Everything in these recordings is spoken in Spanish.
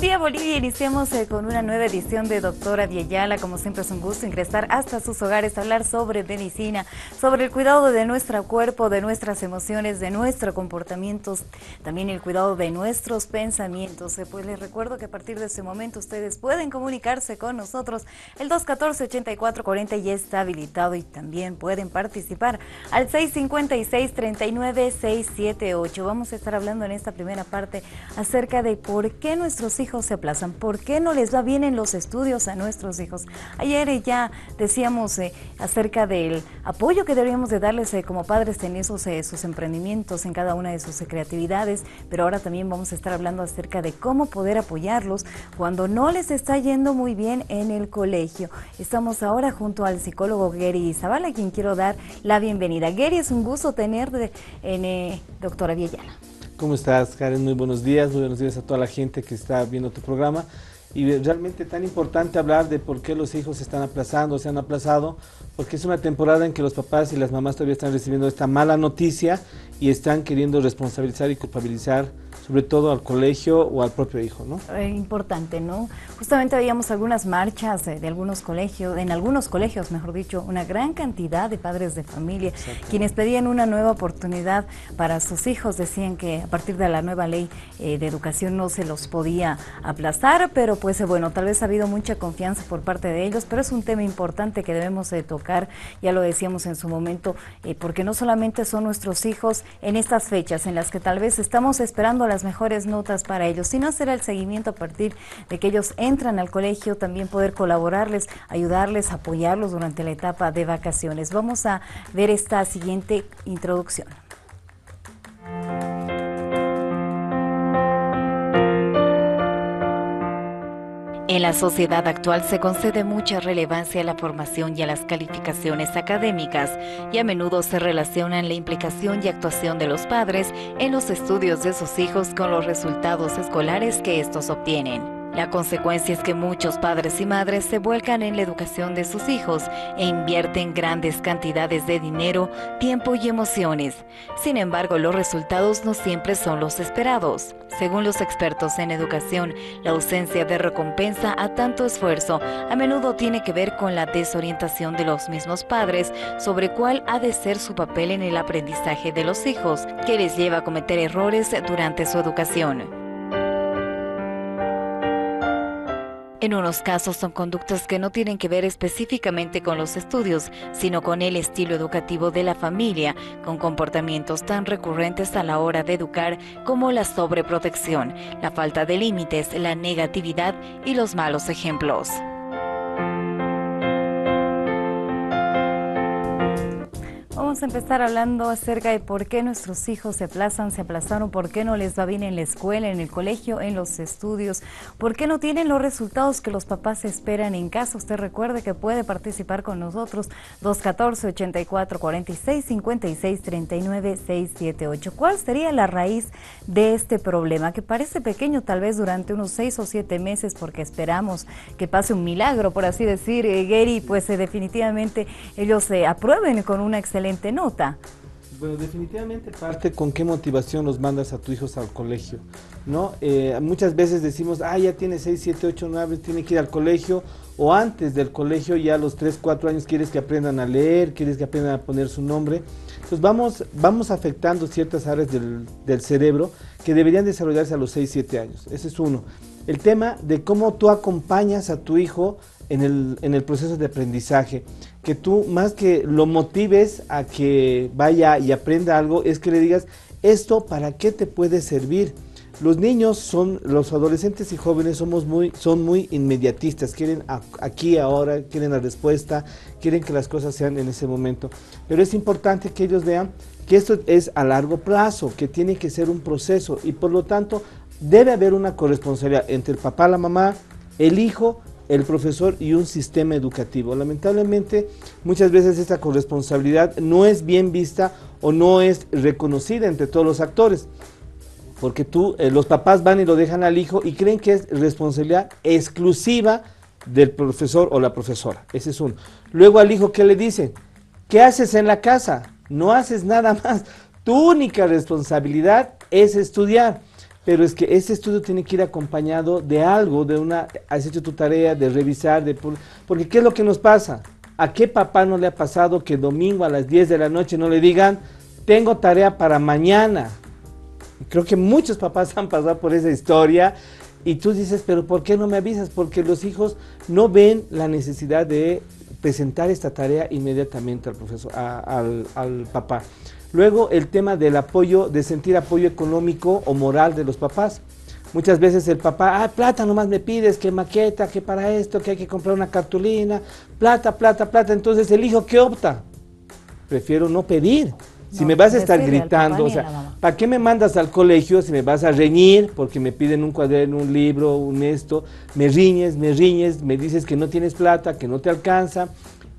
Día Bolivia, iniciamos eh, con una nueva edición de Doctora Vieyala, como siempre es un gusto ingresar hasta sus hogares, hablar sobre medicina, sobre el cuidado de nuestro cuerpo, de nuestras emociones, de nuestros comportamientos, también el cuidado de nuestros pensamientos. Eh, pues les recuerdo que a partir de este momento ustedes pueden comunicarse con nosotros, el 214-8440 ya está habilitado y también pueden participar al 656-39-678. Vamos a estar hablando en esta primera parte acerca de por qué nuestros hijos se aplazan? ¿Por qué no les va bien en los estudios a nuestros hijos? Ayer ya decíamos eh, acerca del apoyo que deberíamos de darles eh, como padres en esos eh, sus emprendimientos, en cada una de sus creatividades, pero ahora también vamos a estar hablando acerca de cómo poder apoyarlos cuando no les está yendo muy bien en el colegio. Estamos ahora junto al psicólogo Gary Zavala, a quien quiero dar la bienvenida. Gary, es un gusto tenerte en Doctora Villana. ¿Cómo estás, Karen? Muy buenos días, muy buenos días a toda la gente que está viendo tu programa. Y realmente tan importante hablar de por qué los hijos se están aplazando, se han aplazado, porque es una temporada en que los papás y las mamás todavía están recibiendo esta mala noticia y están queriendo responsabilizar y culpabilizar sobre todo al colegio o al propio hijo, ¿no? Eh, importante, ¿no? Justamente veíamos algunas marchas de, algunos colegios, en algunos colegios, mejor dicho, una gran cantidad de padres de familia, quienes pedían una nueva oportunidad para sus hijos, decían que a partir de la nueva ley eh, de educación no se los podía aplazar, pero pues eh, bueno, tal vez ha habido mucha confianza por parte de ellos, pero es un tema importante que debemos de tocar, ya lo decíamos en su momento, porque no solamente son nuestros hijos en estas fechas en las que tal vez estamos esperando las mejores notas para ellos, sino hacer el seguimiento a partir de que ellos entran al colegio, también poder colaborarles, ayudarles, apoyarlos durante la etapa de vacaciones. Vamos a ver esta siguiente introducción. En la sociedad actual se concede mucha relevancia a la formación y a las calificaciones académicas y a menudo se relacionan la implicación y actuación de los padres en los estudios de sus hijos con los resultados escolares que estos obtienen. La consecuencia es que muchos padres y madres se vuelcan en la educación de sus hijos e invierten grandes cantidades de dinero, tiempo y emociones. Sin embargo, los resultados no siempre son los esperados. Según los expertos en educación, la ausencia de recompensa a tanto esfuerzo a menudo tiene que ver con la desorientación de los mismos padres sobre cuál ha de ser su papel en el aprendizaje de los hijos, que les lleva a cometer errores durante su educación. En unos casos son conductas que no tienen que ver específicamente con los estudios, sino con el estilo educativo de la familia, con comportamientos tan recurrentes a la hora de educar como la sobreprotección, la falta de límites, la negatividad y los malos ejemplos. Vamos a empezar hablando acerca de por qué nuestros hijos se aplazan, se aplazaron, por qué no les va bien en la escuela, en el colegio, en los estudios, por qué no tienen los resultados que los papás esperan en casa. Usted recuerde que puede participar con nosotros 214-84-46-56-39-678. ¿Cuál sería la raíz de este problema que parece pequeño tal vez durante unos seis o siete meses porque esperamos que pase un milagro, por así decir, eh, Gary, pues eh, definitivamente ellos se aprueben con una excelente nota. Bueno, definitivamente parte con qué motivación los mandas a tus hijos al colegio, ¿no? Eh, muchas veces decimos, ah, ya tiene 6, 7, 8, 9, tiene que ir al colegio, o antes del colegio, ya a los 3, 4 años quieres que aprendan a leer, quieres que aprendan a poner su nombre. Entonces vamos, vamos afectando ciertas áreas del, del cerebro que deberían desarrollarse a los 6, 7 años. Ese es uno. El tema de cómo tú acompañas a tu hijo en el, en el proceso de aprendizaje que tú más que lo motives a que vaya y aprenda algo, es que le digas, esto para qué te puede servir. Los niños son, los adolescentes y jóvenes somos muy, son muy inmediatistas, quieren aquí, ahora, quieren la respuesta, quieren que las cosas sean en ese momento. Pero es importante que ellos vean que esto es a largo plazo, que tiene que ser un proceso y por lo tanto debe haber una corresponsabilidad entre el papá, la mamá, el hijo el profesor y un sistema educativo. Lamentablemente, muchas veces esta corresponsabilidad no es bien vista o no es reconocida entre todos los actores. Porque tú, eh, los papás van y lo dejan al hijo y creen que es responsabilidad exclusiva del profesor o la profesora. Ese es uno. Luego al hijo, ¿qué le dicen? ¿Qué haces en la casa? No haces nada más. Tu única responsabilidad es estudiar. Pero es que ese estudio tiene que ir acompañado de algo, de una, has hecho tu tarea, de revisar, de porque ¿qué es lo que nos pasa? ¿A qué papá no le ha pasado que domingo a las 10 de la noche no le digan, tengo tarea para mañana? Creo que muchos papás han pasado por esa historia y tú dices, pero ¿por qué no me avisas? Porque los hijos no ven la necesidad de presentar esta tarea inmediatamente al profesor, al, al papá. Luego el tema del apoyo, de sentir apoyo económico o moral de los papás. Muchas veces el papá, ah, plata nomás me pides, que maqueta, que para esto, que hay que comprar una cartulina, plata, plata, plata. Entonces el hijo, ¿qué opta? Prefiero no pedir. Si me vas a estar gritando, o sea, ¿para qué me mandas al colegio si me vas a reñir porque me piden un cuaderno, un libro, un esto? Me riñes, me riñes, me dices que no tienes plata, que no te alcanza,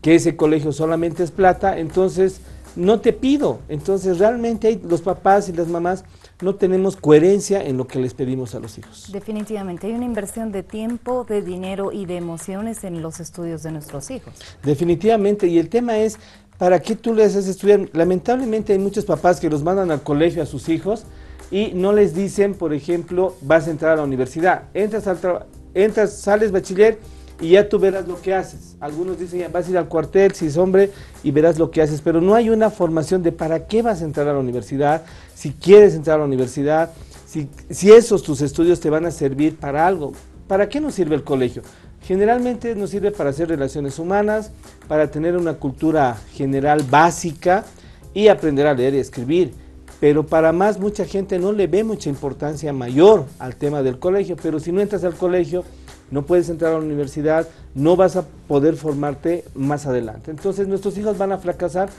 que ese colegio solamente es plata, entonces no te pido. Entonces realmente los papás y las mamás no tenemos coherencia en lo que les pedimos a los hijos. Definitivamente, hay una inversión de tiempo, de dinero y de emociones en los estudios de nuestros hijos. Definitivamente, y el tema es, ¿para qué tú les haces estudiar? Lamentablemente hay muchos papás que los mandan al colegio a sus hijos y no les dicen, por ejemplo, vas a entrar a la universidad, entras, al entras sales bachiller y ya tú verás lo que haces. Algunos dicen, vas a ir al cuartel si es hombre y verás lo que haces, pero no hay una formación de para qué vas a entrar a la universidad, si quieres entrar a la universidad, si, si esos tus estudios te van a servir para algo. ¿Para qué nos sirve el colegio? Generalmente nos sirve para hacer relaciones humanas, para tener una cultura general básica y aprender a leer y escribir. Pero para más mucha gente no le ve mucha importancia mayor al tema del colegio, pero si no entras al colegio, no puedes entrar a la universidad, no vas a poder formarte más adelante. Entonces nuestros hijos van a fracasar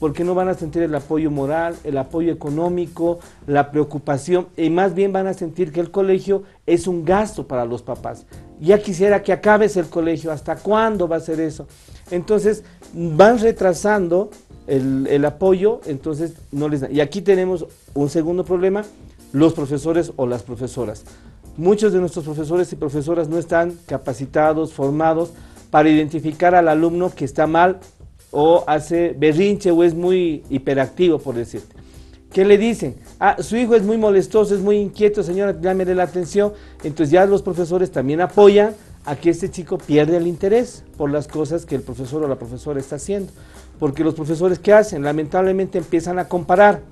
porque no van a sentir el apoyo moral, el apoyo económico, la preocupación, y más bien van a sentir que el colegio es un gasto para los papás. Ya quisiera que acabes el colegio, ¿hasta cuándo va a ser eso? Entonces van retrasando el, apoyo, entonces no les da. Y aquí tenemos un segundo problema, los profesores o las profesoras. Muchos de nuestros profesores y profesoras no están capacitados, formados para identificar al alumno que está mal o hace berrinche o es muy hiperactivo, por decirte. ¿Qué le dicen? Ah, su hijo es muy molestoso, es muy inquieto, señora, llámele la atención. Entonces ya los profesores también apoyan a que este chico pierda el interés por las cosas que el profesor o la profesora está haciendo. Porque los profesores, ¿qué hacen? Lamentablemente empiezan a comparar.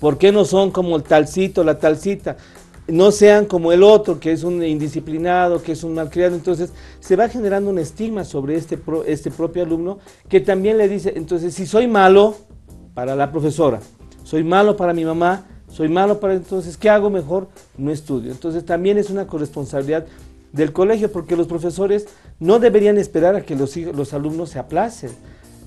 ¿Por qué no son como el talcito, la talcita? No sean como el otro, que es un indisciplinado, que es un malcriado. Entonces, se va generando un estigma sobre este, este propio alumno que también le dice, entonces, si soy malo para la profesora, soy malo para mi mamá, soy malo para entonces, ¿qué hago mejor? No estudio. Entonces, también es una corresponsabilidad del colegio, porque los profesores no deberían esperar a que los, los alumnos se aplacen.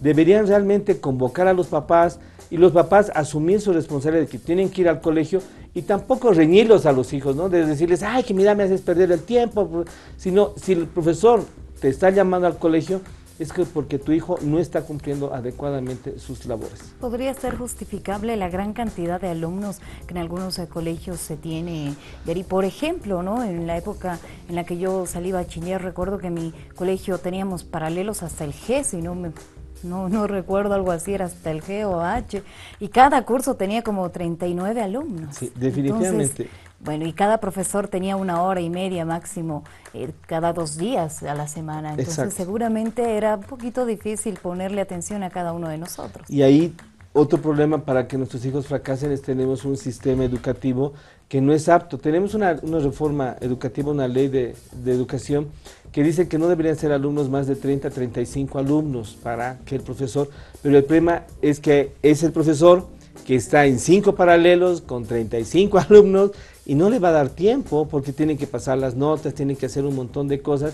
Deberían realmente convocar a los papás, y los papás asumir su responsabilidad de que tienen que ir al colegio y tampoco reñirlos a los hijos, ¿no? De decirles, ay, que mira, me haces perder el tiempo, sino si el profesor te está llamando al colegio, es que porque tu hijo no está cumpliendo adecuadamente sus labores. ¿Podría ser justificable la gran cantidad de alumnos que en algunos colegios se tiene? Y por ejemplo, ¿no? en la época en la que yo salí bachiller, recuerdo que en mi colegio teníamos paralelos hasta el G, si no me no, no recuerdo algo así, era hasta el G o H, y cada curso tenía como 39 alumnos. Sí, definitivamente. bueno, y cada profesor tenía una hora y media máximo eh, cada dos días a la semana, entonces seguramente era un poquito difícil ponerle atención a cada uno de nosotros. Y ahí otro problema para que nuestros hijos fracasen es tenemos un sistema educativo que no es apto. Tenemos una, reforma educativa, una ley de, de educación que dice que no deberían ser alumnos más de 30, 35 alumnos para que el profesor, pero el problema es que es el profesor que está en cinco paralelos con 35 alumnos y no le va a dar tiempo porque tiene que pasar las notas, tiene que hacer un montón de cosas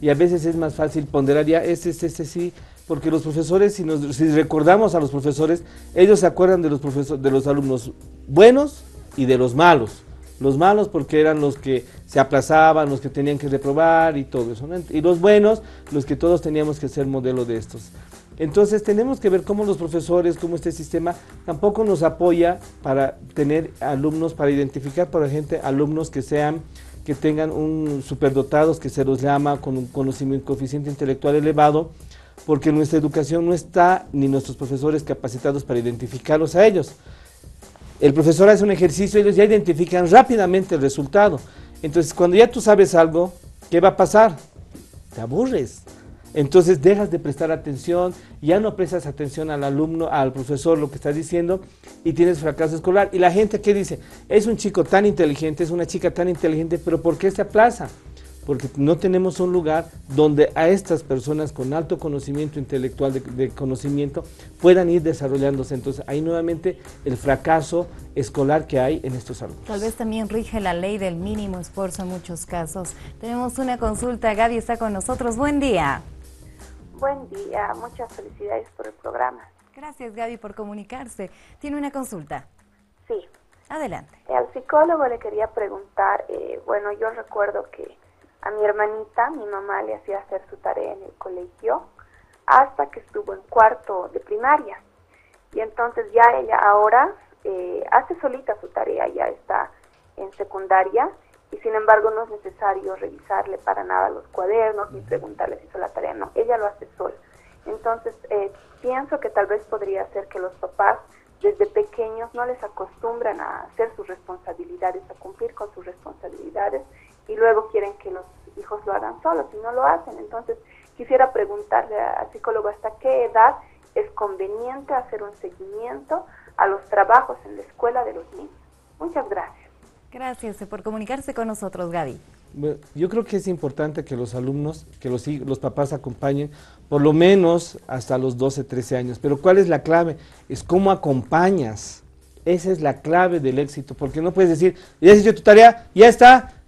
y a veces es más fácil ponderar ya este, este, este sí, porque los profesores, si, nos, si recordamos a los profesores, ellos se acuerdan de los, profesores, de los alumnos buenos y de los malos. Los malos porque eran los que se aplazaban, los que tenían que reprobar y todo eso. Y los buenos, los que todos teníamos que ser modelo de estos. Entonces tenemos que ver cómo los profesores, cómo este sistema tampoco nos apoya para tener alumnos, para identificar, por ejemplo, alumnos que sean que tengan un superdotados, que se los llama con un conocimiento coeficiente intelectual elevado, porque nuestra educación no está ni nuestros profesores capacitados para identificarlos a ellos. El profesor hace un ejercicio ellos ya identifican rápidamente el resultado. Entonces, cuando ya tú sabes algo, ¿qué va a pasar? Te aburres. Entonces dejas de prestar atención, ya no prestas atención al alumno, al profesor, lo que está diciendo, y tienes fracaso escolar. Y la gente que dice, es un chico tan inteligente, es una chica tan inteligente, pero ¿por qué se aplaza? Porque no tenemos un lugar donde a estas personas con alto conocimiento intelectual, de, conocimiento, puedan ir desarrollándose. Entonces, ahí nuevamente el fracaso escolar que hay en estos alumnos. Tal vez también rige la ley del mínimo esfuerzo en muchos casos. Tenemos una consulta, Gaby está con nosotros. Buen día. Buen día, muchas felicidades por el programa. Gracias, Gaby, por comunicarse. ¿Tiene una consulta? Sí. Adelante. Al psicólogo le quería preguntar, eh, bueno, yo recuerdo que a mi hermanita, mi mamá le hacía hacer su tarea en el colegio hasta que estuvo en cuarto de primaria. Y entonces ya ella ahora eh, hace solita su tarea, ya está en secundaria y sin embargo no es necesario revisarle para nada los cuadernos ni preguntarle si hizo la tarea, no, ella lo hace sola. Entonces eh, pienso que tal vez podría ser que los papás desde pequeños no les acostumbran a hacer sus responsabilidades, a cumplir con sus responsabilidades y luego quieren que los hijos lo hagan solos y no lo hacen. Entonces, quisiera preguntarle al psicólogo hasta qué edad es conveniente hacer un seguimiento a los trabajos en la escuela de los niños. Muchas gracias. Gracias por comunicarse con nosotros, Gaby. yo creo que es importante que los alumnos, que los, los papás acompañen por lo menos hasta los 12, 13 años. Pero ¿cuál es la clave? Es cómo acompañas. Esa es la clave del éxito, porque no puedes decir, ya has hecho tu tarea, ya está,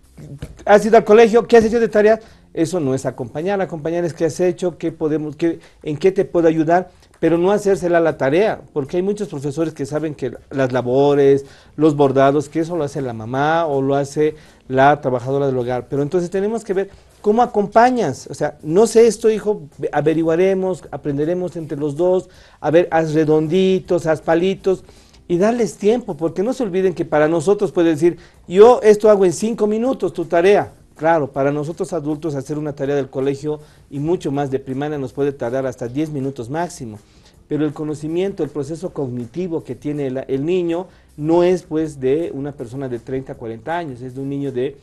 has ido al colegio, ¿qué has hecho de tareas? Eso no es acompañar, acompañar es qué has hecho, qué podemos, qué, en qué te puedo ayudar, pero no hacérsela la tarea, porque hay muchos profesores que saben que las labores, los bordados, que eso lo hace la mamá o lo hace la trabajadora del hogar, pero entonces tenemos que ver cómo acompañas, o sea, no sé esto, hijo, averiguaremos, aprenderemos entre los dos, a ver, haz redonditos, haz palitos, y darles tiempo, porque no se olviden que para nosotros puede decir, yo esto hago en cinco minutos, tu tarea. Claro, para nosotros adultos hacer una tarea del colegio y mucho más de primaria nos puede tardar hasta 10 minutos máximo. Pero el conocimiento, el proceso cognitivo que tiene el, el niño no es pues de una persona de 30, 40 años, es de un niño de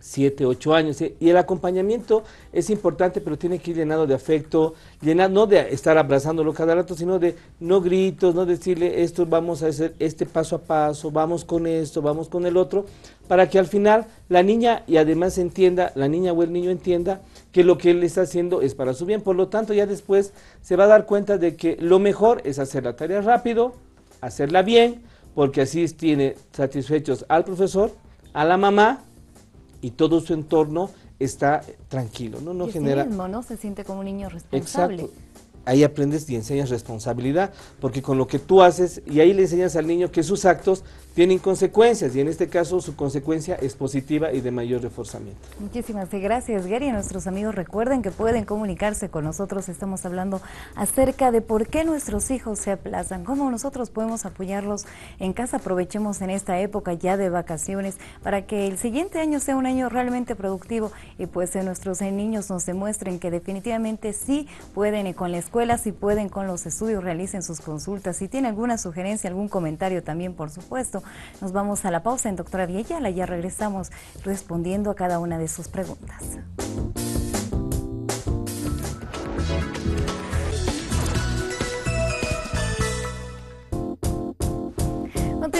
7, 8 años. Y el acompañamiento es importante, pero tiene que ir llenado de afecto, llenado, no de estar abrazándolo cada rato, sino de no gritos, no decirle esto, vamos a hacer este paso a paso, vamos con esto, vamos con el otro, para que al final la niña y además entienda, la niña o el niño entienda que lo que él está haciendo es para su bien. Por lo tanto, ya después se va a dar cuenta de que lo mejor es hacer la tarea rápido, hacerla bien, porque así tiene satisfechos al profesor, a la mamá, y todo su entorno está tranquilo, ¿no? No genera... mismo, ¿no? Se siente como un niño responsable. Exacto. Ahí aprendes y enseñas responsabilidad, porque con lo que tú haces, y ahí le enseñas al niño que sus actos tienen consecuencias y en este caso su consecuencia es positiva y de mayor reforzamiento. Muchísimas gracias Gary. Nuestros amigos recuerden que pueden comunicarse con nosotros. Estamos hablando acerca de por qué nuestros hijos se aplazan, cómo nosotros podemos apoyarlos en casa. Aprovechemos en esta época ya de vacaciones para que el siguiente año sea un año realmente productivo y pues nuestros niños nos demuestren que definitivamente sí pueden con la escuela, sí pueden con los estudios, realicen sus consultas. Si tiene alguna sugerencia, algún comentario también, por supuesto, nos vamos a la pausa en Doctora Viella, ya regresamos respondiendo a cada una de sus preguntas.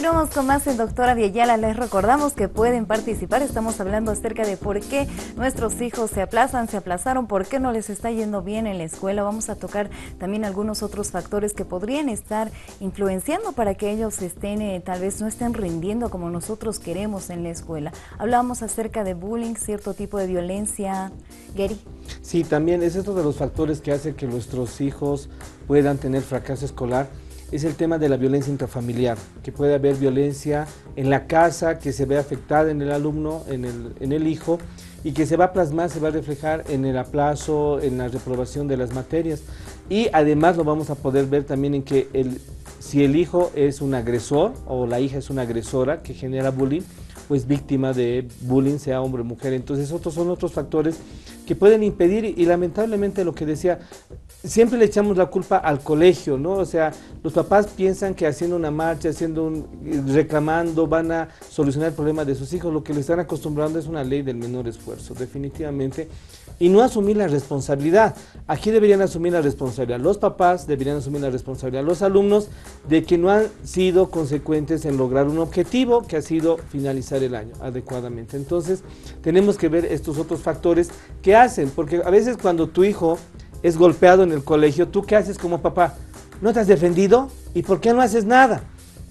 Continuamos con más en Doctora Viayala. Les recordamos que pueden participar. Estamos hablando acerca de por qué nuestros hijos se aplazan, se aplazaron, por qué no les está yendo bien en la escuela. Vamos a tocar también algunos otros factores que podrían estar influenciando para que ellos estén, eh, tal vez no estén rindiendo como nosotros queremos en la escuela. Hablábamos acerca de bullying, cierto tipo de violencia. Gary. Sí, también es otro de los factores que hace que nuestros hijos puedan tener fracaso escolar es el tema de la violencia intrafamiliar, que puede haber violencia en la casa que se ve afectada en el alumno, en el, en el hijo, y que se va a plasmar, se va a reflejar en el aplazo, en la reprobación de las materias. Y además lo vamos a poder ver también en que el, si el hijo es un agresor o la hija es una agresora que genera bullying, pues víctima de bullying, sea hombre o mujer. Entonces, otros son otros factores que pueden impedir y, lamentablemente lo que decía, siempre le echamos la culpa al colegio, ¿no? O sea, los papás piensan que haciendo una marcha, haciendo un, reclamando, van a solucionar el problema de sus hijos. Lo que le están acostumbrando es una ley del menor esfuerzo, definitivamente. Y no asumir la responsabilidad. Aquí deberían asumir la responsabilidad los papás, deberían asumir la responsabilidad los alumnos de que no han sido consecuentes en lograr un objetivo que ha sido finalizar el año adecuadamente. Entonces, tenemos que ver estos otros factores que hacen, porque a veces cuando tu hijo es golpeado en el colegio, ¿tú qué haces como papá? ¿No te has defendido? ¿Y por qué no haces nada?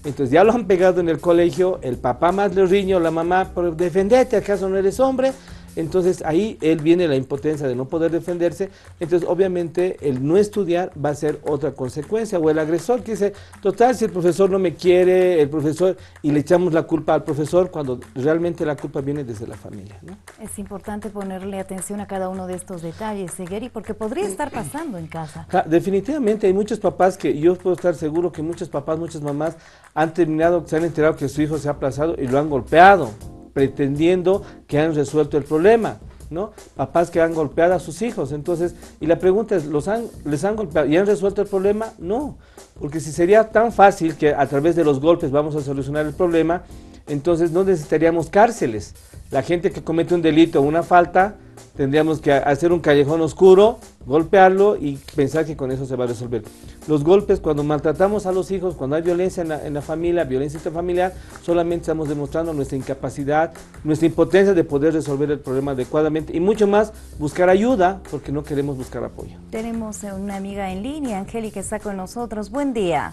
Entonces ya lo han pegado en el colegio, el papá más le riño, la mamá, por defendete, ¿acaso no eres hombre? Entonces ahí él viene la impotencia de no poder defenderse. Entonces obviamente el no estudiar va a ser otra consecuencia. O el agresor que dice, total, si el profesor no me quiere, el profesor, y le echamos la culpa al profesor cuando realmente la culpa viene desde la familia. Es importante ponerle atención a cada uno de estos detalles, Segueri, porque podría estar pasando en casa. definitivamente hay muchos papás que yo puedo estar seguro que muchos papás, muchas mamás han terminado, se han enterado que su hijo se ha aplazado y lo han golpeado pretendiendo que han resuelto el problema, ¿no? Papás que han golpeado a sus hijos, entonces, y la pregunta es, ¿los han, ¿les han golpeado y han resuelto el problema? No, porque si sería tan fácil que a través de los golpes vamos a solucionar el problema, entonces no necesitaríamos cárceles. La gente que comete un delito o una falta, tendríamos que hacer un callejón oscuro, golpearlo y pensar que con eso se va a resolver. Los golpes, cuando maltratamos a los hijos, cuando hay violencia en la, familia, violencia intrafamiliar, solamente estamos demostrando nuestra incapacidad, nuestra impotencia de poder resolver el problema adecuadamente y mucho más buscar ayuda porque no queremos buscar apoyo. Tenemos una amiga en línea, Angélica está con nosotros. Buen día.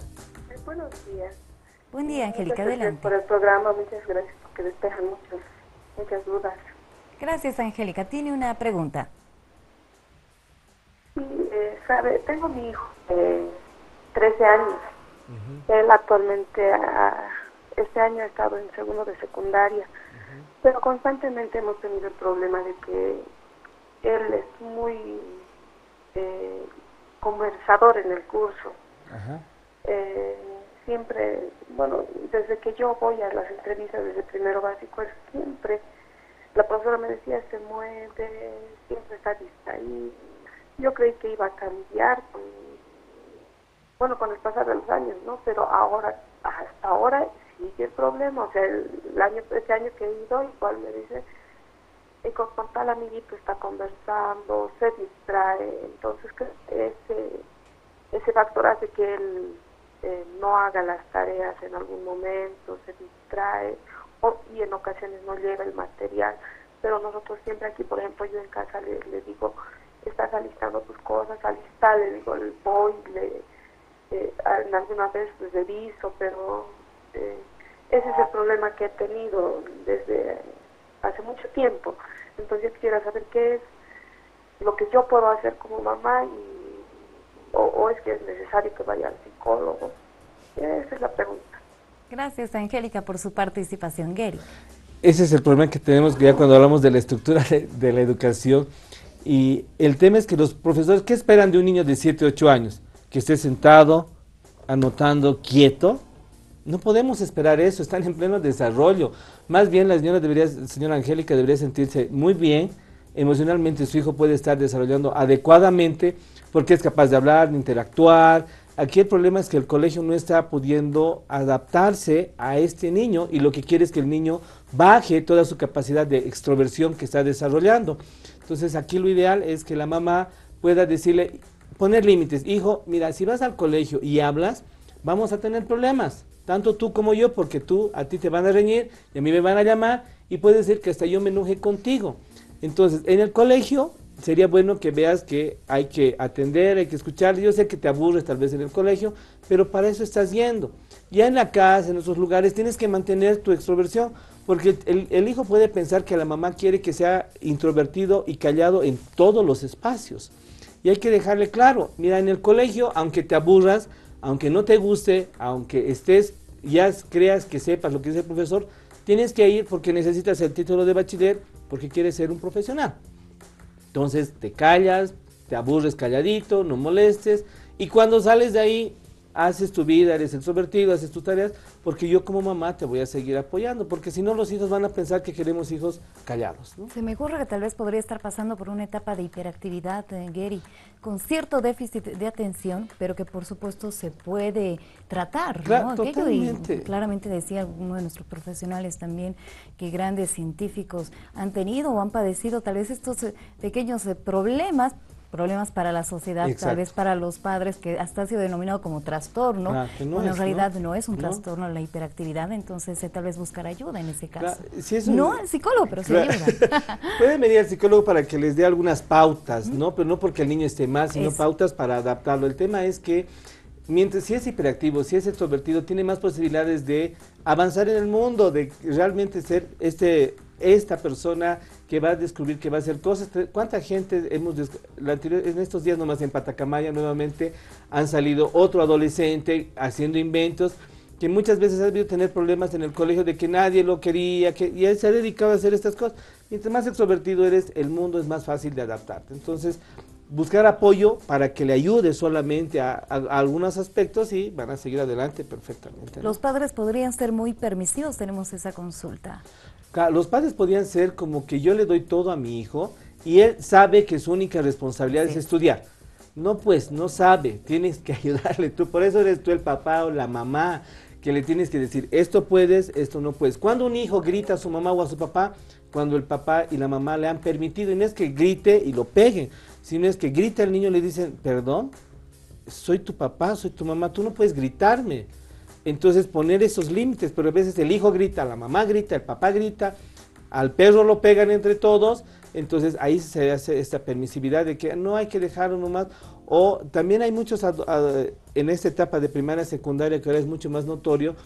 buenos días. Buen día, Angélica, adelante. por el programa, muchas gracias porque despejan muchas dudas. Gracias, Angélica. ¿Tiene una pregunta? Sí, eh, sabe, tengo mi hijo de 13 años. Él actualmente, este año ha estado en segundo de secundaria, pero constantemente hemos tenido el problema de que él es muy eh, conversador en el curso. Eh, siempre, bueno, desde que yo voy a las entrevistas desde primero básico, él siempre la profesora me decía, se mueve, siempre está distraído. Yo creí que iba a cambiar, con, bueno, con el pasar de los años, ¿no? Pero ahora, hasta ahora sigue el problema. O sea, el, año, este año que he ido, igual me dice, y con, tal amiguito está conversando, se distrae. Entonces, ese, ese factor hace que él eh, no haga las tareas en algún momento, se distrae y en ocasiones no llega el material, pero nosotros siempre aquí, por ejemplo, yo en casa le digo, estás alistando tus cosas, alista, le digo, el voy, le, eh, en alguna vez pues reviso, pero eh, ese es el problema que he tenido desde hace mucho tiempo. Entonces yo quisiera saber qué es lo que yo puedo hacer como mamá y, o, o es que es necesario que vaya al psicólogo. Esa es la pregunta. Gracias, Angélica, por su participación, Gary. Ese es el problema que tenemos ya cuando hablamos de la estructura de, la educación. Y el tema es que los profesores, ¿qué esperan de un niño de 7, 8 años? Que esté sentado, anotando, quieto. No podemos esperar eso, están en pleno desarrollo. Más bien la señora debería, señora Angélica debería sentirse muy bien, emocionalmente su hijo puede estar desarrollando adecuadamente porque es capaz de hablar, de interactuar, Aquí el problema es que el colegio no está pudiendo adaptarse a este niño y lo que quiere es que el niño baje toda su capacidad de extroversión que está desarrollando. Entonces aquí lo ideal es que la mamá pueda decirle, poner límites, hijo, mira, si vas al colegio y hablas, vamos a tener problemas, tanto tú como yo, porque tú, a ti te van a reñir y a mí me van a llamar y puede ser que hasta yo me contigo. Entonces, en el colegio sería bueno que veas que hay que atender, hay que escuchar. Yo sé que te aburres tal vez en el colegio, pero para eso estás yendo. Ya en la casa, en otros lugares, tienes que mantener tu extroversión, porque el, hijo puede pensar que la mamá quiere que sea introvertido y callado en todos los espacios. Y hay que dejarle claro, mira, en el colegio, aunque te aburras, aunque no te guste, aunque estés, ya creas que sepas lo que dice el profesor, tienes que ir porque necesitas el título de bachiller, porque quieres ser un profesional. Entonces te callas, te aburres calladito, no molestes y cuando sales de ahí haces tu vida, eres extrovertido, haces tus tareas, porque yo como mamá te voy a seguir apoyando, porque si no los hijos van a pensar que queremos hijos callados. Se me ocurre que tal vez podría estar pasando por una etapa de hiperactividad, eh, Gary, con cierto déficit de atención, pero que por supuesto se puede tratar. Claro, totalmente. claramente decía uno de nuestros profesionales también que grandes científicos han tenido o han padecido tal vez estos eh, pequeños eh, problemas problemas para la sociedad, tal vez para los padres, que hasta ha sido denominado como trastorno, ah, no en realidad ¿no? es un trastorno la hiperactividad, entonces eh, tal vez buscar ayuda en ese caso. no al psicólogo, pero sí ayuda. Pueden venir al psicólogo para que les dé algunas pautas, ¿no? Pero no porque el niño esté mal, sino pautas para adaptarlo. El tema es que mientras si es hiperactivo, si es extrovertido, tiene más posibilidades de avanzar en el mundo, de realmente ser este esta persona que va a descubrir que va a hacer cosas. ¿Cuánta gente hemos en estos días nomás en Patacamaya nuevamente han salido otro adolescente haciendo inventos que muchas veces ha debido tener problemas en el colegio de que nadie lo quería, que y él se ha dedicado a hacer estas cosas. Mientras más extrovertido eres, el mundo es más fácil de adaptarte. Entonces, buscar apoyo para que le ayude solamente a, algunos aspectos y van a seguir adelante perfectamente. Los padres podrían ser muy permisivos, tenemos esa consulta. Los padres podrían ser como que yo le doy todo a mi hijo y él sabe que su única responsabilidad es estudiar. No, pues, no sabe, tienes que ayudarle tú, por eso eres tú el papá o la mamá que le tienes que decir, esto puedes, esto no puedes. Cuando un hijo grita a su mamá o a su papá, cuando el papá y la mamá le han permitido, y no es que grite y lo peguen, sino es que grita el niño y le dicen, perdón, soy tu papá, soy tu mamá, tú no puedes gritarme. Entonces poner esos límites, pero a veces el hijo grita, la mamá grita, el papá grita, al perro lo pegan entre todos, entonces ahí se hace esta permisividad de que no hay que dejarlo nomás. O también hay muchos en esta etapa de primaria secundaria que ahora es mucho más notorio,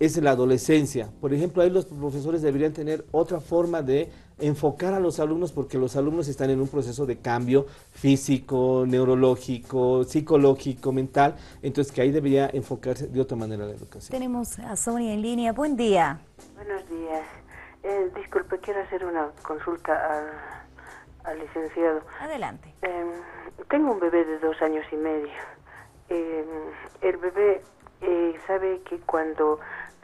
es la adolescencia. Por ejemplo, ahí los profesores deberían tener otra forma de enfocar a los alumnos porque los alumnos están en un proceso de cambio físico, neurológico, psicológico, mental, entonces que ahí debería enfocarse de otra manera la educación. Tenemos a Sonia en línea. Buen día. Buenos días. Eh, disculpe, quiero hacer una consulta al, licenciado. Adelante. Em, tengo un bebé de dos años y medio. Em, el bebé eh, sabe que cuando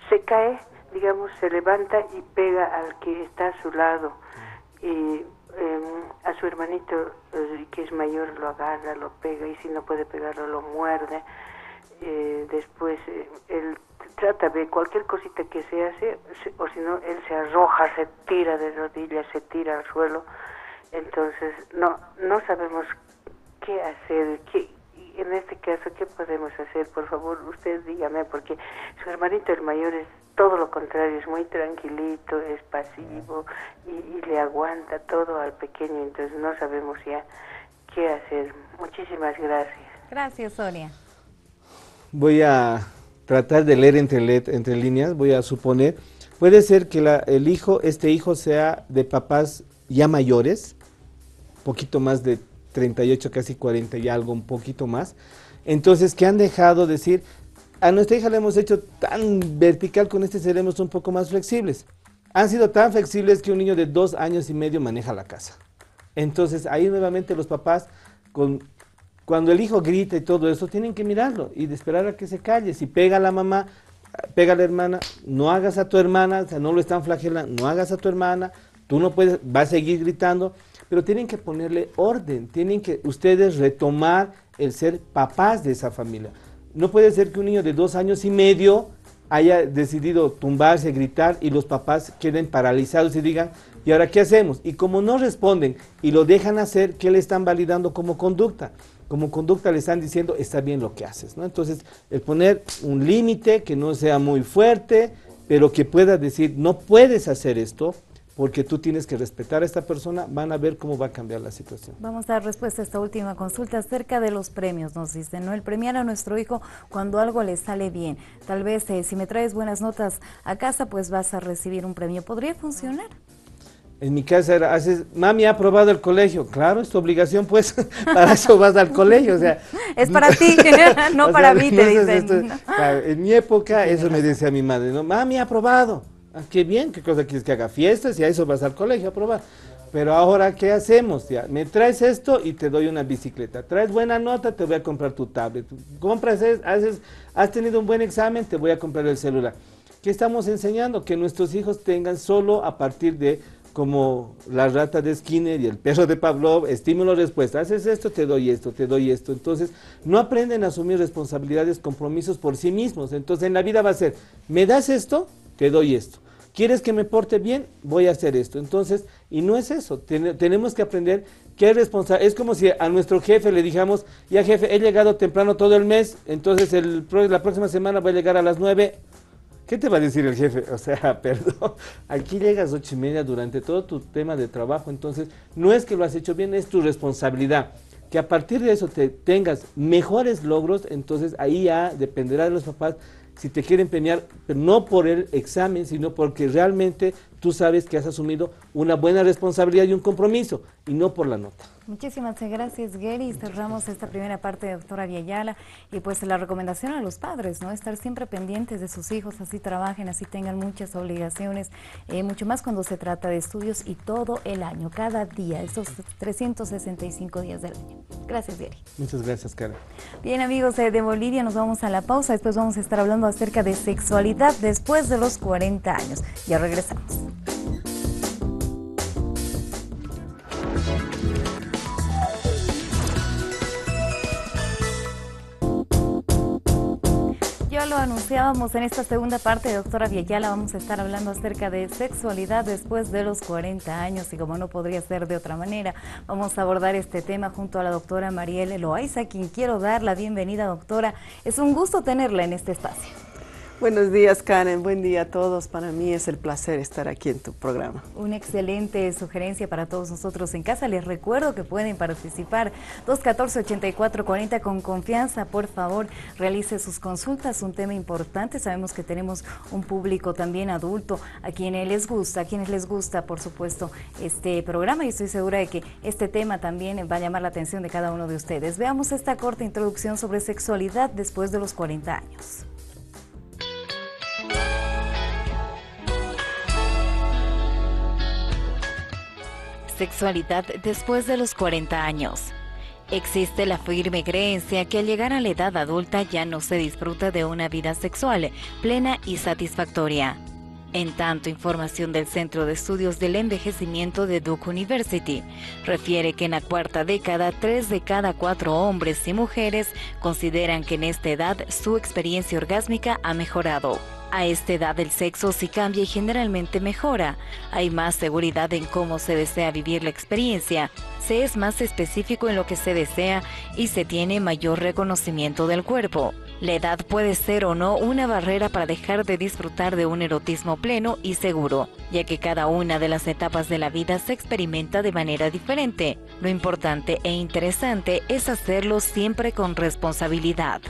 se cae, digamos, se levanta y pega al que está a su lado. Y em, a su hermanito, eh, que es mayor, lo agarra, lo pega y si no puede pegarlo, lo muerde. Eh, después eh, él trata de cualquier cosita que se hace, o si no, él se arroja, se tira de rodillas, se tira al suelo. Entonces, no, no sabemos qué hacer, qué, en este caso, ¿qué podemos hacer? Por favor, usted dígame, porque su hermanito el mayor es todo lo contrario, es muy tranquilito, es pasivo y, le aguanta todo al pequeño, entonces no sabemos ya qué hacer. Muchísimas gracias. Gracias, Sonia. Voy a tratar de leer entre, entre líneas, voy a suponer. Puede ser que el hijo, este hijo sea de papás ya mayores, poquito más de 38, casi 40 y algo, un poquito más. Entonces, que han dejado decir, a nuestra hija le hemos hecho tan vertical, con este seremos un poco más flexibles. Han sido tan flexibles que un niño de dos años y medio maneja la casa. Entonces, ahí nuevamente los papás, con, cuando el hijo grita y todo eso, tienen que mirarlo y de esperar a que se calle. Si pega a la mamá, pega a la hermana, no hagas a tu hermana, o sea, no lo están flagelando, no hagas a tu hermana, tú no puedes, va a seguir gritando pero tienen que ponerle orden, tienen que ustedes retomar el ser papás de esa familia. No puede ser que un niño de dos años y medio haya decidido tumbarse, gritar y los papás queden paralizados y digan, ¿y ahora qué hacemos? Y como no responden y lo dejan hacer, ¿qué le están validando como conducta? Como conducta le están diciendo, está bien lo que haces, ¿no? Entonces, el poner un límite que no sea muy fuerte, pero que pueda decir, no puedes hacer esto, porque tú tienes que respetar a esta persona, van a ver cómo va a cambiar la situación. Vamos a dar respuesta a esta última consulta acerca de los premios, nos dicen, ¿no? El premiar a nuestro hijo cuando algo le sale bien. Tal vez eh, si me traes buenas notas a casa, pues vas a recibir un premio. ¿Podría funcionar? En mi casa era, haces, mami ha aprobado el colegio. Claro, es tu obligación, pues, para eso vas al colegio. O sea, es para ti, no para mí, te dicen. en mi época, eso me decía mi madre, ¿no? Mami ha aprobado. Ah, qué bien, qué cosa quieres que haga fiestas y a eso vas al colegio a probar. Pero ahora, ¿qué hacemos? Me traes esto y te doy una bicicleta. Traes buena nota, te voy a comprar tu tablet. Compras, haces, has tenido un buen examen, te voy a comprar el celular. ¿Qué estamos enseñando? Que nuestros hijos tengan solo a partir de como la rata de Skinner y el perro de Pavlov, estímulo-respuesta. Haces esto, te doy esto, te doy esto. Entonces, no aprenden a asumir responsabilidades, compromisos por sí mismos. Entonces, en la vida va a ser, me das esto, te doy esto. ¿Quieres que me porte bien? Voy a hacer esto. Entonces, y no es eso. tenemos que aprender que es responsable. Es como si a nuestro jefe le dijamos, ya jefe, he llegado temprano todo el mes, entonces la próxima semana voy a llegar a las nueve ¿Qué te va a decir el jefe? O sea, perdón, aquí llegas ocho y media durante todo tu tema de trabajo, entonces no es que lo has hecho bien, es tu responsabilidad. Que a partir de eso te tengas mejores logros, entonces ahí ya dependerá de los papás si te quieren pero no por el examen, sino porque realmente tú sabes que has asumido una buena responsabilidad y un compromiso, y no por la nota. Muchísimas gracias, Gary. Cerramos esta primera parte de doctora Viayala y pues la recomendación a los padres, ¿no? Estar siempre pendientes de sus hijos, así trabajen, así tengan muchas obligaciones, eh, mucho más cuando se trata de estudios y todo el año, cada día, esos 365 días del año. Gracias, Gary. Muchas gracias, Karen. Bien, amigos de Bolivia, nos vamos a la pausa. Después vamos a estar hablando acerca de sexualidad después de los 40 años. Ya regresamos. Ya lo anunciábamos en esta segunda parte, doctora Villayala, vamos a estar hablando acerca de sexualidad después de los 40 años y como no podría ser de otra manera, vamos a abordar este tema junto a la doctora Marielle Loaiza, a quien quiero dar la bienvenida, doctora. Es un gusto tenerla en este espacio. Buenos días, Karen. Buen día a todos. Para mí es el placer estar aquí en tu programa. Una excelente sugerencia para todos nosotros en casa. Les recuerdo que pueden participar 214-8440 con confianza. Por favor, realice sus consultas. Un tema importante. Sabemos que tenemos un público también adulto a quienes les gusta, a quienes les gusta, por supuesto, este programa y estoy segura de que este tema también va a llamar la atención de cada uno de ustedes. Veamos esta corta introducción sobre sexualidad después de los 40 años. Sexualidad después de los 40 años. Existe la firme creencia que al llegar a la edad adulta ya no se disfruta de una vida sexual plena y satisfactoria. En tanto, información del Centro de Estudios del Envejecimiento de Duke University refiere que en la cuarta década, tres de cada cuatro hombres y mujeres consideran que en esta edad su experiencia orgásmica ha mejorado. A esta edad el sexo sí cambia y generalmente mejora. Hay más seguridad en cómo se desea vivir la experiencia, se es más específico en lo que se desea y se tiene mayor reconocimiento del cuerpo. La edad puede ser o no una barrera para dejar de disfrutar de un erotismo pleno y seguro, ya que cada una de las etapas de la vida se experimenta de manera diferente. Lo importante e interesante es hacerlo siempre con responsabilidad.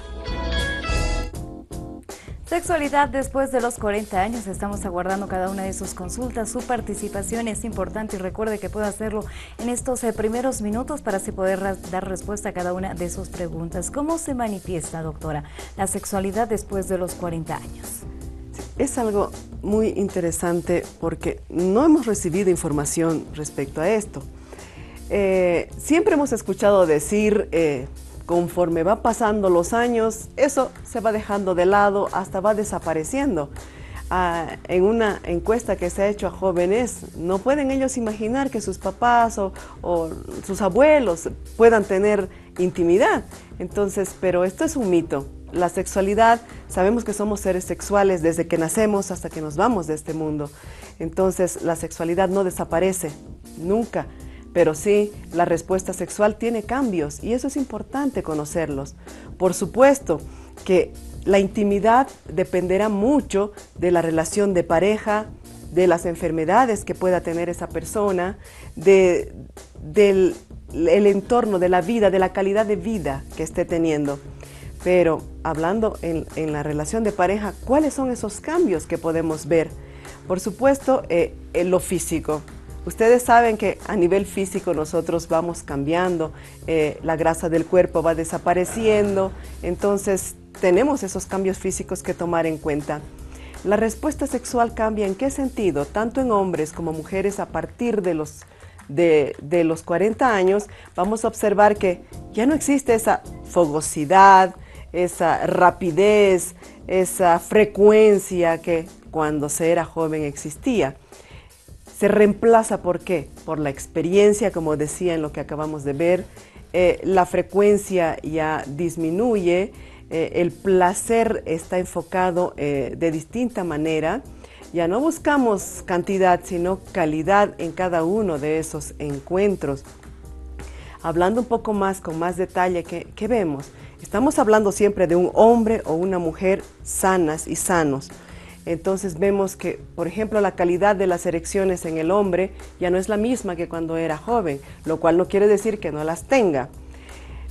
Sexualidad después de los 40 años. Estamos aguardando cada una de sus consultas. Su participación es importante y recuerde que puede hacerlo en estos eh, primeros minutos para así poder dar respuesta a cada una de sus preguntas. ¿Cómo se manifiesta, doctora, la sexualidad después de los 40 años? Es algo muy interesante porque no hemos recibido información respecto a esto. Eh, siempre hemos escuchado decir... Eh, conforme va pasando los años, eso se va dejando de lado, hasta va desapareciendo. Ah, en una encuesta que se ha hecho a jóvenes, no pueden ellos imaginar que sus papás o, o, sus abuelos puedan tener intimidad. Entonces, pero esto es un mito. La sexualidad, sabemos que somos seres sexuales desde que nacemos hasta que nos vamos de este mundo. Entonces, la sexualidad no desaparece, nunca pero sí, la respuesta sexual tiene cambios y eso es importante conocerlos. Por supuesto que la intimidad dependerá mucho de la relación de pareja, de las enfermedades que pueda tener esa persona, del entorno, de la vida, de la calidad de vida que esté teniendo. Pero hablando en, la relación de pareja, ¿cuáles son esos cambios que podemos ver? Por supuesto, eh, en lo físico. Ustedes saben que a nivel físico nosotros vamos cambiando, eh, la grasa del cuerpo va desapareciendo, entonces tenemos esos cambios físicos que tomar en cuenta. La respuesta sexual cambia en qué sentido, tanto en hombres como mujeres a partir de los de, de los 40 años, vamos a observar que ya no existe esa fogosidad, esa rapidez, esa frecuencia que cuando se era joven existía. Se reemplaza por qué? Por la experiencia, como decía en lo que acabamos de ver, eh, la frecuencia ya disminuye, eh, el placer está enfocado eh, de distinta manera, ya no buscamos cantidad, sino calidad en cada uno de esos encuentros. Hablando un poco más, con más detalle, ¿qué, vemos? Estamos hablando siempre de un hombre o una mujer sanas y sanos. Entonces vemos que, por ejemplo, la calidad de las erecciones en el hombre ya no es la misma que cuando era joven, lo cual no quiere decir que no las tenga.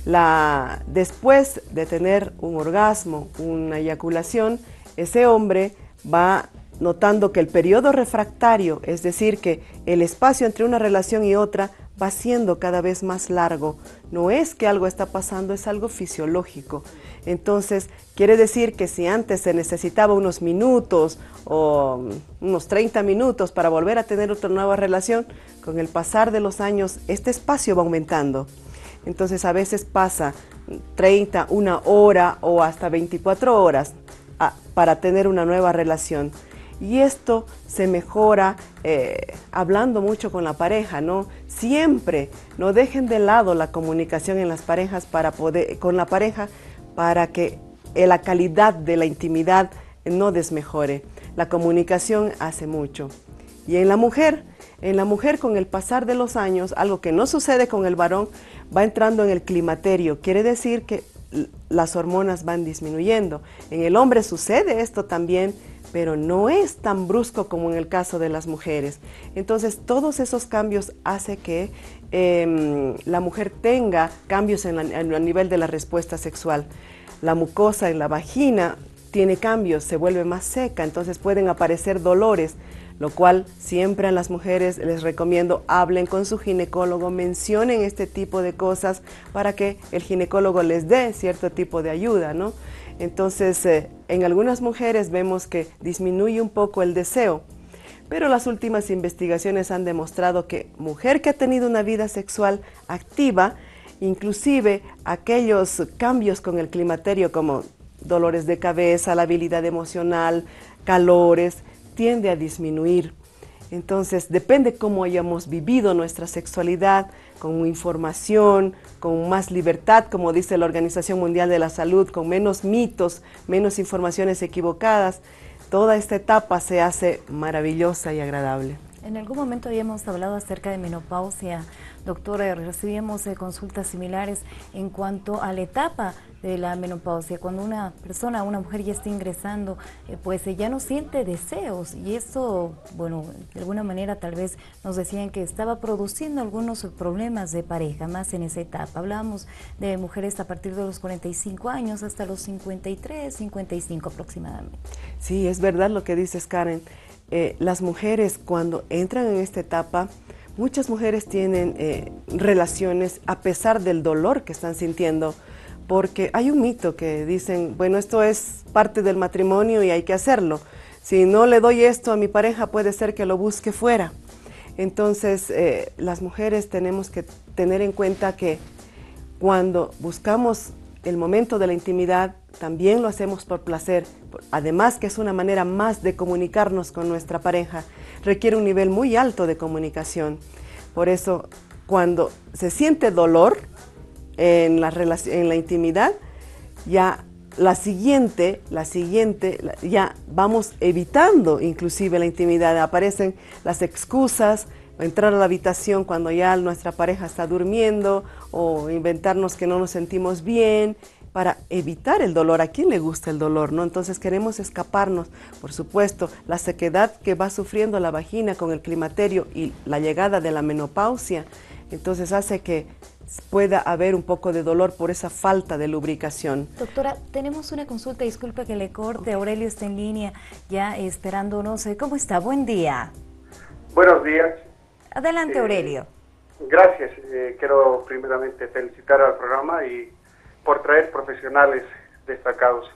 La, después de tener un orgasmo, una eyaculación, ese hombre va notando que el periodo refractario, es decir, que el espacio entre una relación y otra va siendo cada vez más largo. No es que algo está pasando, es algo fisiológico. Entonces, quiere decir que si antes se necesitaba unos minutos o unos 30 minutos para volver a tener otra nueva relación, con el pasar de los años este espacio va aumentando. Entonces, a veces pasa 30, una hora o hasta 24 horas ah, para tener una nueva relación. Y esto se mejora eh, hablando mucho con la pareja, ¿no? Siempre no dejen de lado la comunicación en las parejas para poder, con la pareja para que eh, la calidad de la intimidad no desmejore. La comunicación hace mucho. Y en la mujer, en la mujer con el pasar de los años, algo que no sucede con el varón, va entrando en el climaterio. Quiere decir que las hormonas van disminuyendo. En el hombre sucede esto también pero no es tan brusco como en el caso de las mujeres. Entonces, todos esos cambios hacen que em, la mujer tenga cambios en, a nivel de la respuesta sexual. La mucosa en la vagina tiene cambios, se vuelve más seca, entonces pueden aparecer dolores, lo cual siempre a las mujeres les recomiendo hablen con su ginecólogo, mencionen este tipo de cosas para que el ginecólogo les dé cierto tipo de ayuda, ¿no? Entonces, eh, en algunas mujeres vemos que disminuye un poco el deseo, pero las últimas investigaciones han demostrado que mujer que ha tenido una vida sexual activa, inclusive aquellos cambios con el climaterio como dolores de cabeza, la habilidad emocional, calores, tiende a disminuir. Entonces, depende cómo hayamos vivido nuestra sexualidad, con información, con más libertad, como dice la Organización Mundial de la Salud, con menos mitos, menos informaciones equivocadas. Toda esta etapa se hace maravillosa y agradable. En algún momento habíamos hablado acerca de menopausia. Doctora, recibíamos eh, consultas similares en cuanto a la etapa de la menopausia. Cuando una persona, una mujer ya está ingresando, eh, pues ya no siente deseos y eso, bueno, de alguna manera tal vez nos decían que estaba produciendo algunos problemas de pareja, más en esa etapa. Hablábamos de mujeres a partir de los 45 años hasta los 53, 55 aproximadamente. Sí, es verdad lo que dices, Karen. Eh, las mujeres cuando entran en esta etapa, muchas mujeres tienen eh, relaciones a pesar del dolor que están sintiendo porque hay un mito que dicen, bueno, esto es parte del matrimonio y hay que hacerlo. Si no le doy esto a mi pareja, puede ser que lo busque fuera. Entonces, eh, las mujeres tenemos que tener en cuenta que cuando buscamos el momento de la intimidad, también lo hacemos por placer. Además que es una manera más de comunicarnos con nuestra pareja. Requiere un nivel muy alto de comunicación. Por eso, cuando se siente dolor, en la, en la intimidad, ya la siguiente, la siguiente, ya vamos evitando inclusive la intimidad. Aparecen las excusas, entrar a la habitación cuando ya nuestra pareja está durmiendo o inventarnos que no nos sentimos bien para evitar el dolor. ¿A quién le gusta el dolor? ¿no? Entonces queremos escaparnos. Por supuesto, la sequedad que va sufriendo la vagina con el climaterio y la llegada de la menopausia, entonces hace que pueda haber un poco de dolor por esa falta de lubricación. Doctora, tenemos una consulta, disculpa que le corte, Aurelio está en línea ya esperándonos. ¿Cómo está? Buen día. Buenos días. Adelante, eh, Aurelio. Gracias. Eh, quiero primeramente felicitar al programa y por traer profesionales destacados.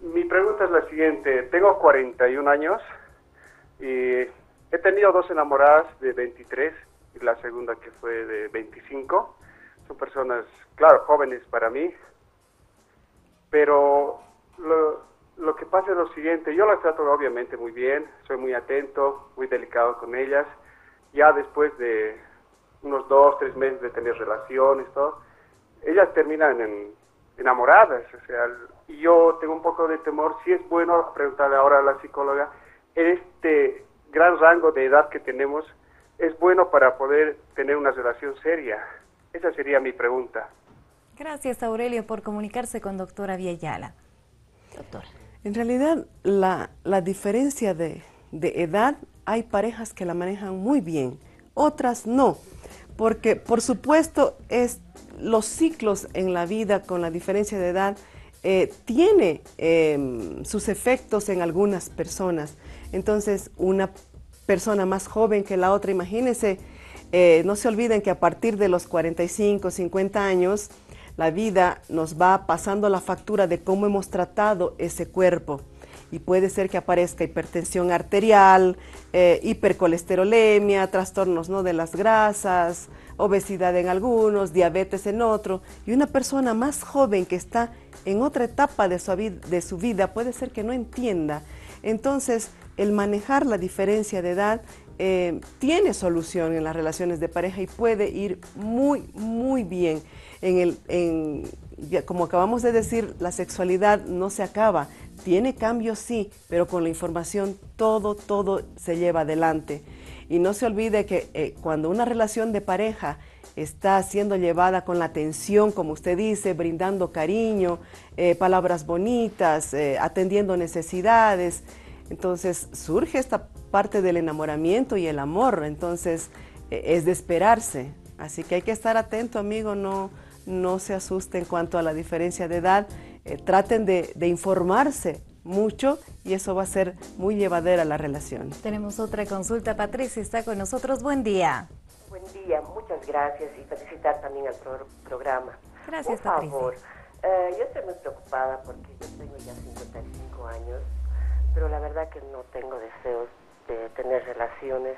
Mi pregunta es la siguiente. Tengo 41 años y he tenido dos enamoradas de 23 y la segunda que fue de 25. Son personas, claro, jóvenes para mí, pero lo, lo que pasa es lo siguiente, yo las trato obviamente muy bien, soy muy atento, muy delicado con ellas, ya después de unos dos, tres meses de tener relaciones, todo, ellas terminan enamoradas, o sea, y yo tengo un poco de temor, si es bueno preguntarle ahora a la psicóloga, en este gran rango de edad que tenemos, es bueno para poder tener una relación seria. Esa sería mi pregunta. Gracias Aurelio por comunicarse con doctora Villayala. Doctora. En realidad, la, diferencia de, de edad, hay parejas que la manejan muy bien, otras no porque por supuesto es, los ciclos en la vida con la diferencia de edad eh, tiene em, sus efectos en algunas personas. Entonces, una persona más joven que la otra, imagínense, eh, no se olviden que a partir de los 45, 50 años, la vida nos va pasando la factura de cómo hemos tratado ese cuerpo y puede ser que aparezca hipertensión arterial, eh, hipercolesterolemia, trastornos ¿no? de las grasas, obesidad en algunos, diabetes en otro, y una persona más joven que está en otra etapa de su, vida puede ser que no entienda. Entonces, el manejar la diferencia de edad eh, tiene solución en las relaciones de pareja y puede ir muy, muy bien. En el, en, como acabamos de decir, la sexualidad no se acaba, tiene cambios, sí, pero con la información todo, todo se lleva adelante. Y no se olvide que eh, cuando una relación de pareja está siendo llevada con la atención, como usted dice, brindando cariño, eh, palabras bonitas, eh, atendiendo necesidades, entonces surge esta parte del enamoramiento y el amor, entonces es de esperarse. Así que hay que estar atento, amigo, no, no se asuste en cuanto a la diferencia de edad eh, traten de, informarse mucho y eso va a ser muy llevadera la relación. Tenemos otra consulta, Patricia está con nosotros. Buen día. Buen día, muchas gracias y felicitar también al programa. Gracias, Por favor, eh, yo estoy muy preocupada porque yo tengo ya 55 años, pero la verdad que no tengo deseos de tener relaciones,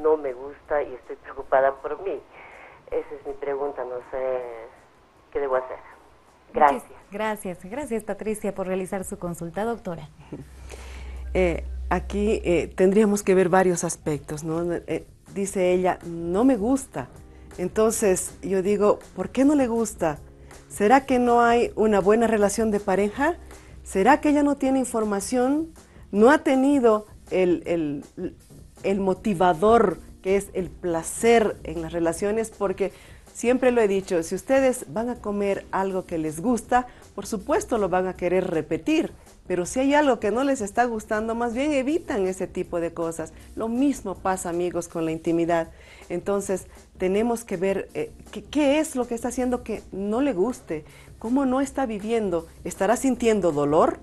no me gusta y estoy preocupada por mí. Esa es mi pregunta, no sé qué debo hacer. Gracias. Gracias, gracias Patricia por realizar su consulta, doctora. Eh, aquí eh, tendríamos que ver varios aspectos, ¿no? Eh, dice ella, no me gusta. Entonces yo digo, ¿por qué no le gusta? ¿Será que no hay una buena relación de pareja? ¿Será que ella no tiene información? ¿No ha tenido el, el motivador que es el placer en las relaciones? Porque Siempre lo he dicho, si ustedes van a comer algo que les gusta, por supuesto lo van a querer repetir, pero si hay algo que no les está gustando, más bien evitan ese tipo de cosas. Lo mismo pasa, amigos, con la intimidad. Entonces, tenemos que ver eh, qué es lo que está haciendo que no le guste, cómo no está viviendo, estará sintiendo dolor,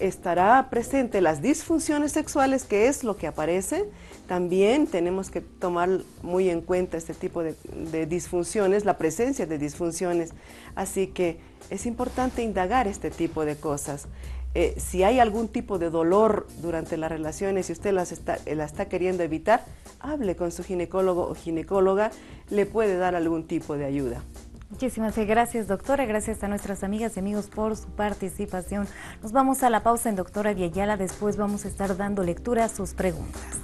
estará presente las disfunciones sexuales, que es lo que aparece, también tenemos que tomar muy en cuenta este tipo de, disfunciones, la presencia de disfunciones. Así que es importante indagar este tipo de cosas. Eh, si hay algún tipo de dolor durante las relaciones y usted las está, la está queriendo evitar, hable con su ginecólogo o ginecóloga, le puede dar algún tipo de ayuda. Muchísimas gracias, doctora. Gracias a nuestras amigas y amigos por su participación. Nos vamos a la pausa en Doctora Viayala. Después vamos a estar dando lectura a sus preguntas.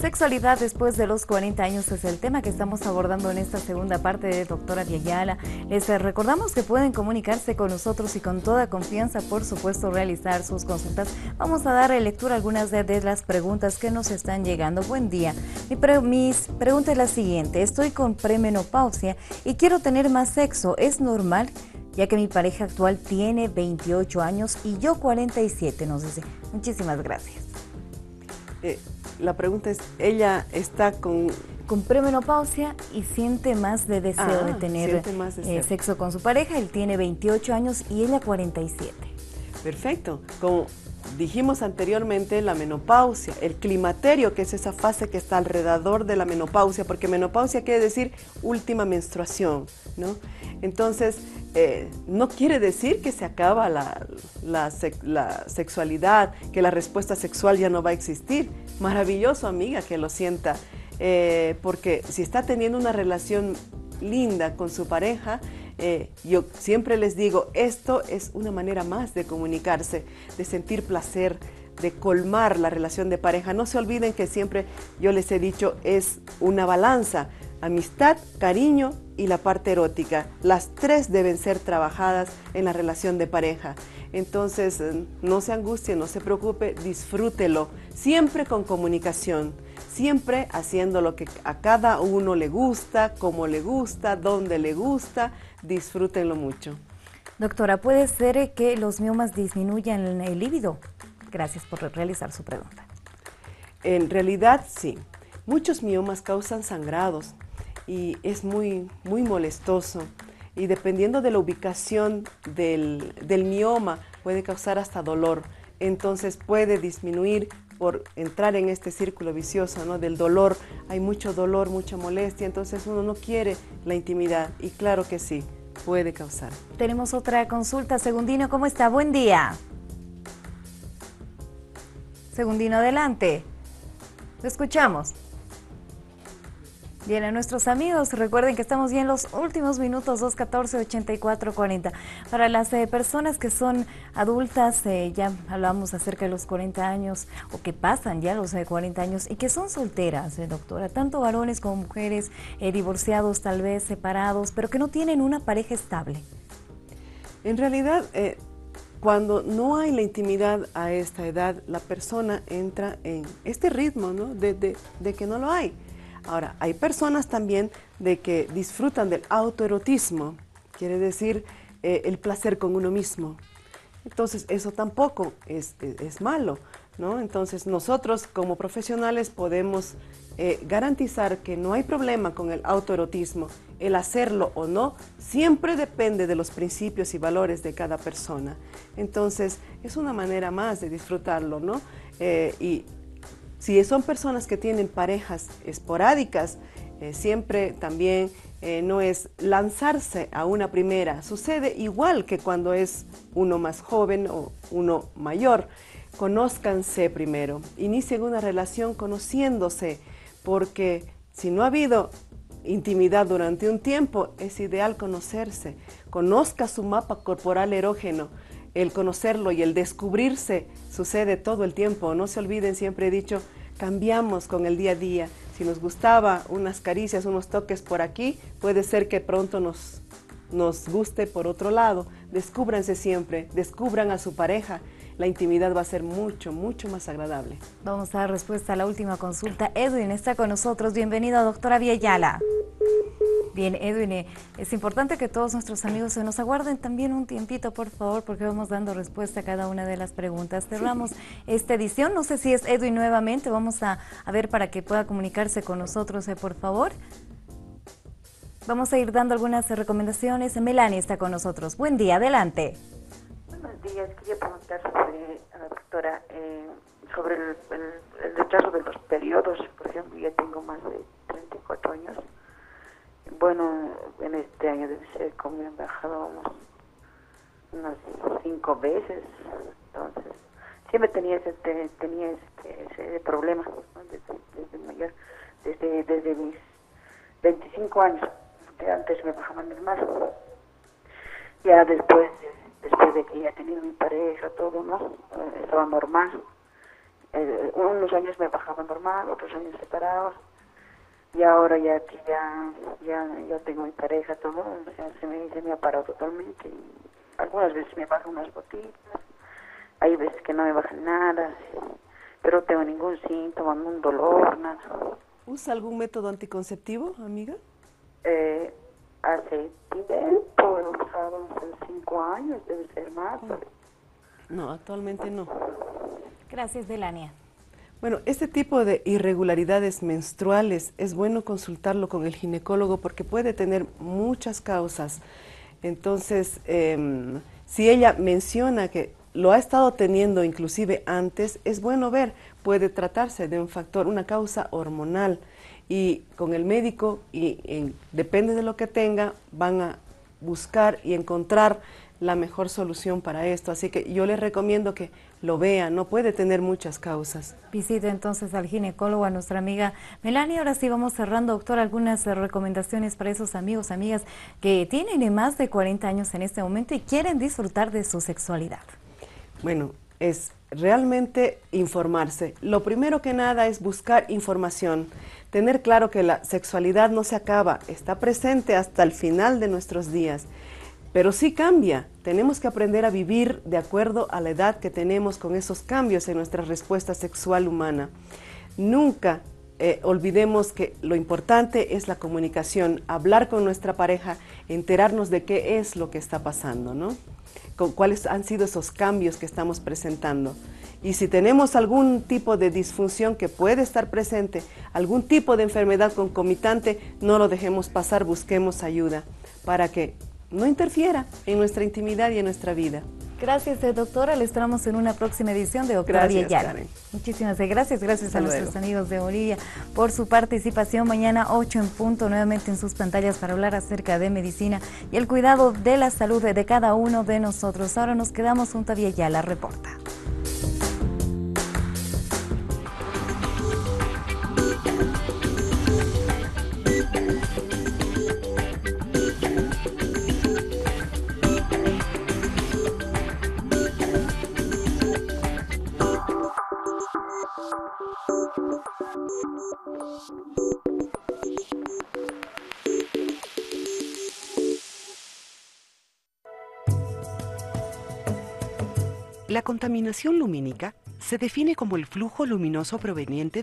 Sexualidad después de los 40 años es el tema que estamos abordando en esta segunda parte de Doctora Viayala. Les recordamos que pueden comunicarse con nosotros y con toda confianza, por supuesto, realizar sus consultas. Vamos a dar lectura a algunas de, las preguntas que nos están llegando. Buen día. Mi mis pregunta es la siguiente. Estoy con premenopausia y quiero tener más sexo. ¿Es normal? ya que mi pareja actual tiene 28 años y yo 47, nos dice. Muchísimas gracias. Eh, la pregunta es, ella está con... Con premenopausia y siente más de deseo de ah, tener eh, sexo con su pareja. Él tiene 28 años y ella 47. Perfecto. Como dijimos anteriormente la menopausia, el climaterio, que es esa fase que está alrededor de la menopausia, porque menopausia quiere decir última menstruación, ¿no? Entonces, eh, no quiere decir que se acaba la, la, sexualidad, que la respuesta sexual ya no va a existir. Maravilloso, amiga, que lo sienta, eh, porque si está teniendo una relación linda con su pareja, eh, yo siempre les digo, esto es una manera más de comunicarse, de sentir placer, de colmar la relación de pareja. No se olviden que siempre yo les he dicho, es una balanza, amistad, cariño y la parte erótica. Las tres deben ser trabajadas en la relación de pareja. Entonces, eh, no se angustie, no se preocupe, disfrútelo, siempre con comunicación siempre haciendo lo que a cada uno le gusta, como le gusta, donde le gusta, disfrútenlo mucho. Doctora, ¿puede ser que los miomas disminuyan el líbido? Gracias por realizar su pregunta. En realidad sí. Muchos miomas causan sangrados y es muy, muy molestoso. Y dependiendo de la ubicación del, del mioma, puede causar hasta dolor. Entonces puede disminuir por entrar en este círculo vicioso ¿no? del dolor. Hay mucho dolor, mucha molestia, entonces uno no quiere la intimidad y claro que sí, puede causar. Tenemos otra consulta. Segundino, ¿cómo está? Buen día. Segundino, adelante. Lo escuchamos. Bien, a nuestros amigos, recuerden que estamos ya en los últimos minutos, 214-8440. Para las eh, personas que son adultas, eh, ya hablamos acerca de los 40 años, o que pasan ya los 40 eh, años, y que son solteras, doctora, tanto varones como mujeres, divorciados tal vez, separados, pero que no tienen una pareja estable. En realidad, cuando no hay la intimidad a esta edad, la persona entra en este ritmo, ¿no? de, de que no lo hay. Ahora, hay personas también de que disfrutan del autoerotismo, quiere decir eh, el placer con uno mismo. Entonces, eso tampoco es, malo, ¿no? Entonces, nosotros como profesionales podemos eh, garantizar que no hay problema con el autoerotismo. El hacerlo o no siempre depende de los principios y valores de cada persona. Entonces, es una manera más de disfrutarlo, ¿no? Eh, y si son personas que tienen parejas esporádicas, eh, siempre también eh, no es lanzarse a una primera. Sucede igual que cuando es uno más joven o uno mayor. Conózcanse primero, inicien una relación conociéndose, porque si no ha habido intimidad durante un tiempo, es ideal conocerse. Conozca su mapa corporal erógeno el conocerlo y el descubrirse sucede todo el tiempo. No se olviden, siempre he dicho, cambiamos con el día a día. Si nos gustaba unas caricias, unos toques por aquí, puede ser que pronto nos, nos guste por otro lado. Descúbranse siempre, descubran a su pareja. La intimidad va a ser mucho, mucho más agradable. Vamos a dar respuesta a la última consulta. Edwin está con nosotros. Bienvenido, doctora Villayala. Bien, Edwin, eh, es importante que todos nuestros amigos se nos aguarden también un tiempito, por favor, porque vamos dando respuesta a cada una de las preguntas. Cerramos esta edición. No sé si es Edwin nuevamente. Vamos a, ver para que pueda comunicarse con nosotros, eh, por favor. Vamos a ir dando algunas recomendaciones. Melanie está con nosotros. Buen día, adelante. Buenos días. Quería preguntar sobre, a la doctora eh, sobre el, el rechazo de los periodos. Por ejemplo, ya tengo más de 34 años bueno, en este año debe ser como he bajado unas cinco veces, entonces siempre tenía ese, tenía este, ese problema desde, mayor, desde, desde mis 25 años, antes me bajaba normal. Ya después, después de que ya tenido mi pareja, todo, ¿no? Eh, estaba normal. Eh, unos años me bajaba normal, otros años separados y ahora ya que ya, ya, ya tengo mi pareja, todo, se, me, se me ha parado totalmente. Y algunas veces me bajan unas gotitas, hay veces que no me bajan nada, pero no tengo ningún síntoma, ningún dolor, nada. ¿Usa algún método anticonceptivo, amiga? Eh, hace tiempo, hace cinco años, debe ser más. Oh. No, actualmente no. Gracias, Delania. Bueno, este tipo de irregularidades menstruales es bueno consultarlo con el ginecólogo porque puede tener muchas causas. Entonces, em, si ella menciona que lo ha estado teniendo inclusive antes, es bueno ver, puede tratarse de un factor, una causa hormonal y con el médico, y, depende de lo que tenga, van a buscar y encontrar la mejor solución para esto. Así que yo les recomiendo que lo vean, no puede tener muchas causas. Visite entonces al ginecólogo, a nuestra amiga Melanie. Ahora sí vamos cerrando, doctor, algunas recomendaciones para esos amigos, amigas que tienen más de 40 años en este momento y quieren disfrutar de su sexualidad. Bueno, es realmente informarse. Lo primero que nada es buscar información, tener claro que la sexualidad no se acaba, está presente hasta el final de nuestros días, pero sí cambia. Tenemos que aprender a vivir de acuerdo a la edad que tenemos con esos cambios en nuestra respuesta sexual humana. Nunca eh, olvidemos que lo importante es la comunicación, hablar con nuestra pareja, enterarnos de qué es lo que está pasando, ¿no? cuáles han sido esos cambios que estamos presentando. Y si tenemos algún tipo de disfunción que puede estar presente, algún tipo de enfermedad concomitante, no lo dejemos pasar, busquemos ayuda para que no interfiera en nuestra intimidad y en nuestra vida. Gracias, eh, doctora. Le esperamos en una próxima edición de Doctora Gracias, Muchísimas gracias. Gracias a nuestros amigos de Bolivia por su participación. Mañana 8 en punto, nuevamente en sus pantallas para hablar acerca de medicina y el cuidado de la salud de cada uno de nosotros. Ahora nos quedamos junto a la Reporta. La contaminación lumínica se define como el flujo luminoso proveniente